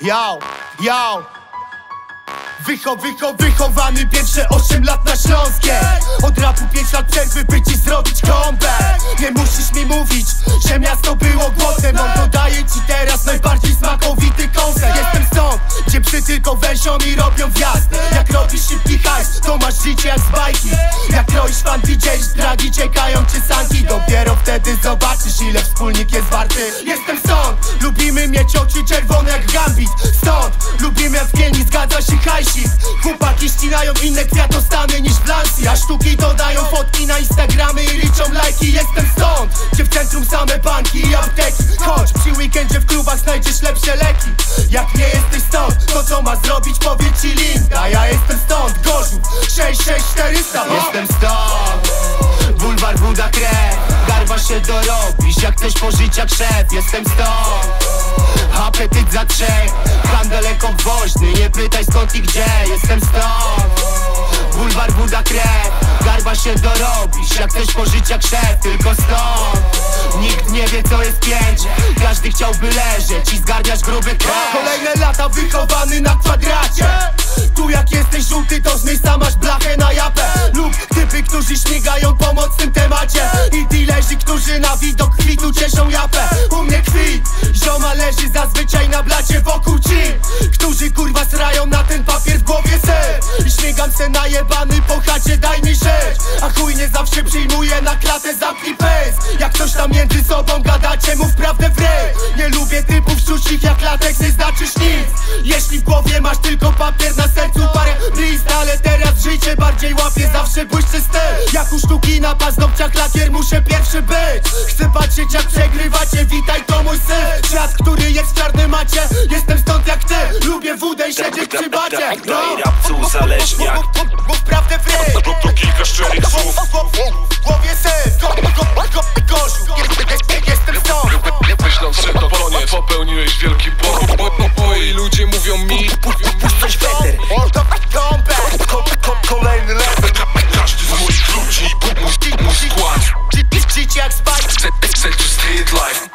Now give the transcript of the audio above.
Yo, yo Wycho, wycho, wychowany pierwsze 8 lat na Śląskie. Od rapu 5 lat przerwy by ci zrobić comeback. Nie musisz mi mówić, że miasto było głodne No dodaję ci teraz najbardziej smakowity kąsek Jestem stąd, gdzie psy tylko węsią i robią wjazd Jak robisz szybki hajs, to masz życie jak z bajki. Jak kroisz fan, widzieć dragi, czekają cię sanki. Dopiero wtedy zobaczysz ile wspólnik jest warty. Jestem stąd, lubimy mieć oczy czerwone jak i apteki. Chodź, przy weekendzie w klubach znajdziesz lepsze leki. Jak nie jesteś stąd, to co ma zrobić powie ci Linda. Ja jestem stąd, Gorzów 66400 Jestem stąd. Bulwar Buda krew. Garba się dorobisz Jak chcesz pożyć jak szef Jestem stąd. Apetyt za trzech. Handel woźny Nie pytaj skąd i gdzie. Jestem stąd. Bulwar Buda krew. Garba się dorobisz Jak chcesz pożyć jak szef Tylko stąd Każdy chciałby leżeć i zgarniać gruby krew Kolejne lata wychowany na kwadracie. Tu jak jesteś żółty to z miejsca masz blachę na japę. Lub typy, którzy śmigają po mocnym temacie. I dealerzy, którzy na widok kwitu cieszą japę. U mnie kwit, zioma leży zazwyczaj na blacie wokół ci. Którzy kurwa srają na ten papier w głowie ser I śmigam se najebany po chacie daj mi rzecz A chuj nie zawsze przyjmuje na klatę zamknij pes Coś tam między sobą gadacie mów prawdę w rej Nie lubię typów sztucznych jak lateks nie znaczysz nic Jeśli w głowie masz tylko papier na sercu parę list Ale teraz życie bardziej łapie zawsze błyszczy styl Jak u sztuki na paznokciach lakier muszę pierwszy być Chcę patrzeć jak przegrywacie, witaj to mój syn Świat, który jest w czarnym macie, jestem stąd jak ty Lubię wódę i siedzieć przy bacie no. Daj rapcu uzależniak Mów prawdę w To, to kilka szczerych słów wielki błąd. Bo- bo- Moi ludzie mówią mi Puść weter ko, ko, Kolejny level. Każdy z moich ludzi Mój, mój skład. Życie jak Chcę, chcę to stay life